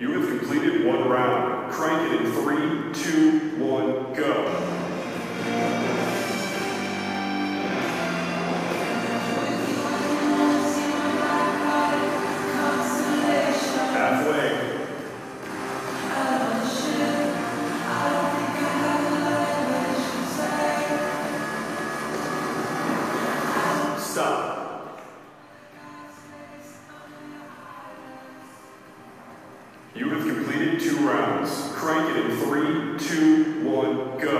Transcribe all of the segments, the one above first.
You have completed one round. Crank it in three, two, one, go. two rounds. Crank it in three, two, one, go.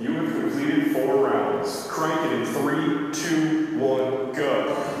You have completed four rounds. Crank it in three, two, one, go.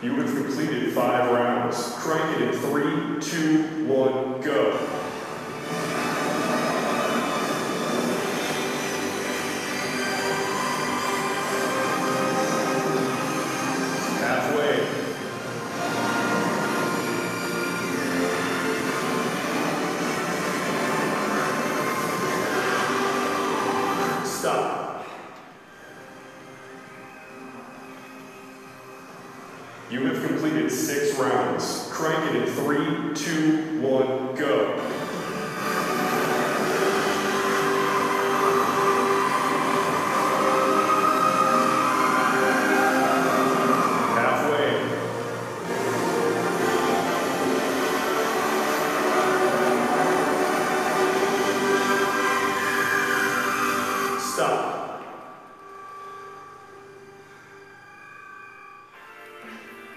You have completed five rounds. Crank it in three, two, one, go. You have completed six rounds. Crank it in three, two, one, go.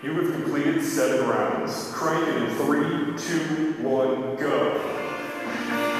You have completed seven rounds. Crank in three, two, one, go.